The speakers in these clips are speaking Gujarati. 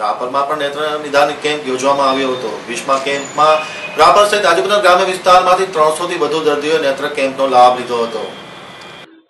રાપરમાં પણ નેત્ર નિદાન કેમ્પ યોજવામાં આવ્યો હતો. વિશ્વમાં કેમ્પમાં રાપર સહિત આજુબાજુના ગ્રામ્ય વિસ્તારમાંથી ત્રણસો થી વધુ દર્દીઓએ નેત્ર કેમ્પનો લાભ લીધો હતો.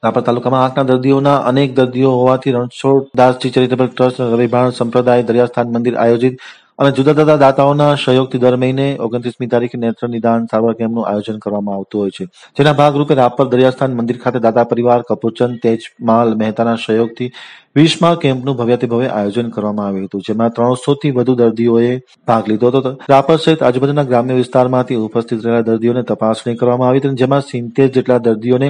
રાપર તાલુકામાં આંખના દર્દીઓના અનેક દર્દીઓ હોવાથી રણછોડ દાસજી ચેરિટેબલ ટ્રસ્ટ રવિભાણ સંપ્રદાય દરિયાસ્થાન મંદિર આયોજિત અને જુદા જુદા દાતાઓના સહયોગથી દર મહિને ઓગણત્રીસમી તારીખે નેત્ર નિદાન સારવાર કેમ્પનું આયોજન કરવામાં આવતું હોય છે. જેના ભાગરૂપે રાપર દરિયાસ્થાન મંદિર ખાતે દાતા પરિવાર, કપૂરચંદ તેજમાલ મહેતાના સહયોગથી વીસમા કેમ્પનું ભવ્યાતિ ભવ્ય આયોજન કરવામાં આવ્યું હતું, જેમાં ત્રણસો થી વધુ દર્દીઓએ ભાગ લીધો હતો. રાપર સહિત આજુબાજુના ગ્રામ્ય વિસ્તારમાંથી ઉપસ્થિત રહેલા દર્દીઓને તપાસણી કરવામાં આવી હતી જેમાં સિત્તેર જેટલા દર્દીઓને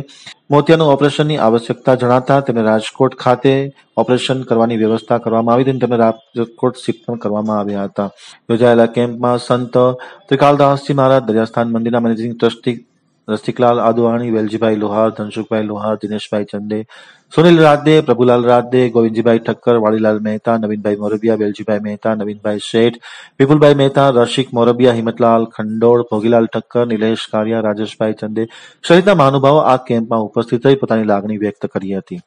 મોતિયાનું ઓપરેશનની આવશ્યકતા જણાતા તેમને રાજકોટ ખાતે ઓપરેશન કરવાની વ્યવસ્થા કરવામાં આવી હતી તેમને રાજકોટ શિફ્ટ પણ કરવામાં આવ્યા હતા. યોજાયેલા કેમ્પમાં સંત ત્રિકાલદાસજી મહારાજ દરિયાસ્થાન મંદિરના મેનેજિંગ ટ્રસ્ટી રસિકલાલ આદવાણી, વેલજીભાઈ લોહાર ધનસુખભાઈ લોહાર, દિનેશભાઈ ચંદે, સુનિલ રાદે, પ્રભુલાલ રાદે, ગોવિંદજીભાઈ ઠક્કર વાળીલાલ મહેતા, નવીનભાઈ મોરબિયા, વેલજીભાઈ મહેતા, નવીનભાઈ શેઠ, વિપુલભાઈ મહેતા, રસિક મોરબિયા, હિંમતલાલ ખંડોળ, ભોગીલાલ ઠક્કર, નિલેશ કારિયા, રાજેશભાઈ ચંદે સહિતના મહાનુભાવો આ કેમ્પમાં ઉપસ્થિત રહી પોતાની લાગણી વ્યક્ત કરી હતી.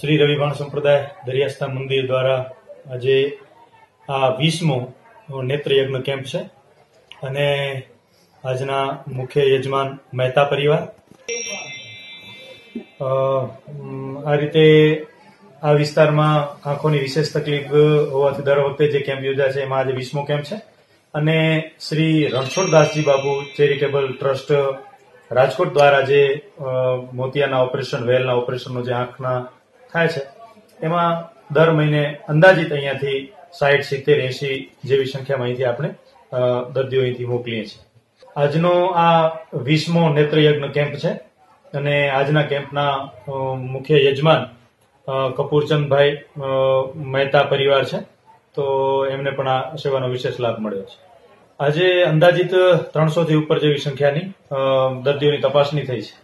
શ્રી રવિભાણ સંપ્રદાય દરિયાસ્થાન મંદિર દ્વારા આજે આ વીસમો નેત્રયજ્ઞ કેમ્પ છે. અને આજના મુખ્ય યજમાન મહેતા પરિવાર. આ રીતે આ વિસ્તારમાં આંખોની વિશેષ તકલીફ હોવાથી દર વખતે જે કેમ્પ યોજાય છે, એમાં આજે વીસમો કેમ્પ છે. અને શ્રી રણછોડદાસજી બાબુ ચેરિટેબલ ટ્રસ્ટ રાજકોટ દ્વારા જે મોતિયાના ઓપરેશન, વેલના ઓપરેશનનો જે આંખના થાય છે, એમાં દર મહિને અંદાજિત અહીંયાથી સાઠ સિત્તેર એસી જેવી સંખ્યામાં અહીંથી આપણે દર્દીઓ અહીંથી મોકલીએ છીએ. આજનો આ વીસમો નેત્રયજ્ઞ કેમ્પ છે અને આજના કેમ્પના મુખ્ય યજમાન કપૂરચંદભાઈ મહેતા પરિવાર છે. તો એમને પણ આ સેવાનો વિશેષ લાભ મળ્યો છે. આજે અંદાજિત ત્રણસો થી ઉપર જેવી સંખ્યાની દર્દીઓની તપાસણી થઈ છે.